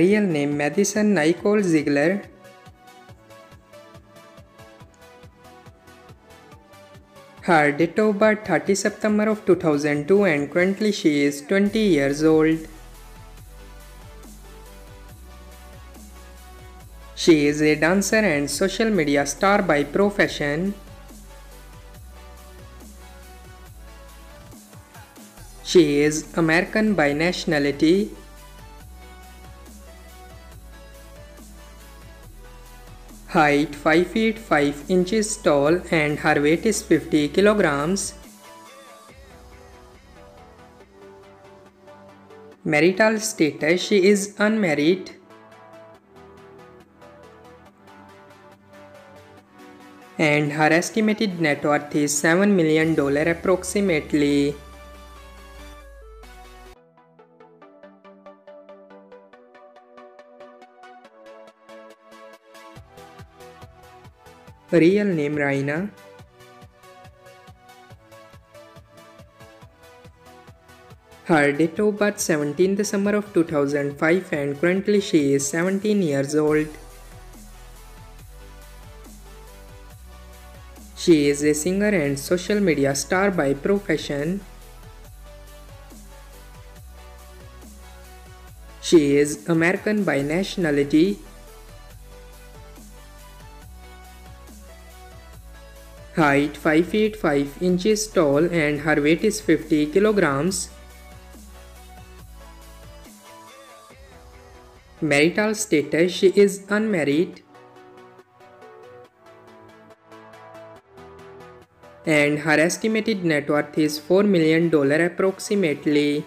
Real name Madison Nicole Ziegler. Her date of birth 30 September of 2002 and currently she is 20 years old. She is a dancer and social media star by profession. She is American by nationality. Height 5 feet 5 inches tall and her weight is 50 kilograms. Marital status she is unmarried. And her estimated net worth is $7 million approximately. Real name Raena. Her date of birth 17 December of 2005 and currently she is 17 years old. She is a singer and social media star by profession. She is American by nationality. Height 5 feet 5 inches tall and her weight is 50 kilograms. Marital status she is unmarried. And her estimated net worth is $4 million approximately.